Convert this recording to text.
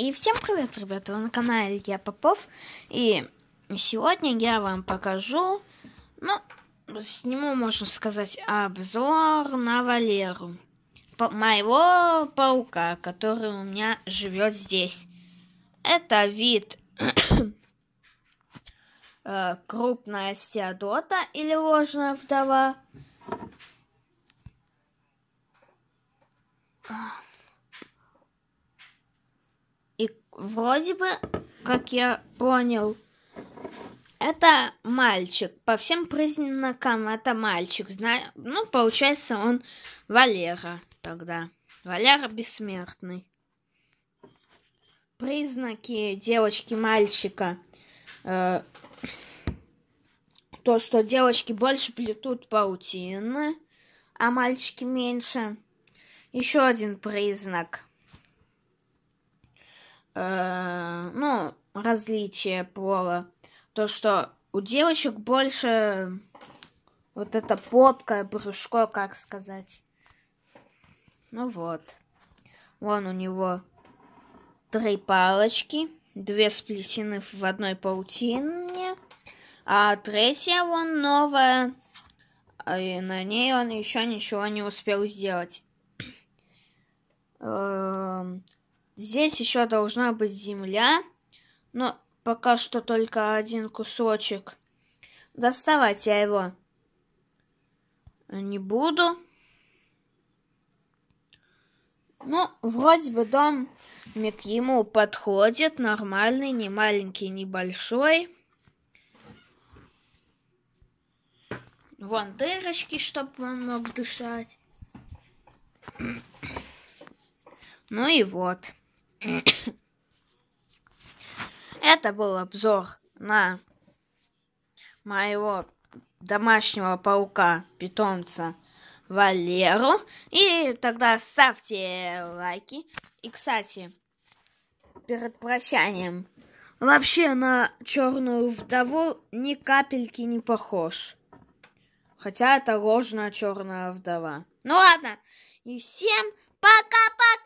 И всем привет, ребята! Вы на канале Я Попов. И сегодня я вам покажу, ну, сниму, можно сказать, обзор на Валеру. Моего паука, который у меня живет здесь. Это вид э, крупная стеодота или ложная вдова. Вроде бы, как я понял, это мальчик. По всем признакам это мальчик. Зна... Ну, получается, он Валера тогда. Валера бессмертный. Признаки девочки-мальчика. Э, то, что девочки больше плетут паутины, а мальчики меньше. Еще один признак – э, ну, различие пола. То, что у девочек больше вот это попка, брюшко, как сказать. Ну вот. Вон у него три палочки, две сплетены в одной паутине, а третья вон новая, и на ней он еще ничего не успел сделать. Здесь еще должна быть земля, но пока что только один кусочек. Доставать я его не буду. Ну, вроде бы дом к ему подходит, нормальный, не маленький, не большой. Вон дырочки, чтобы он мог дышать. Ну и вот. Это был обзор на моего домашнего паука, питомца Валеру. И тогда ставьте лайки. И, кстати, перед прощанием, вообще на черную вдову ни капельки не похож. Хотя это ложная черная вдова. Ну ладно, и всем пока-пока!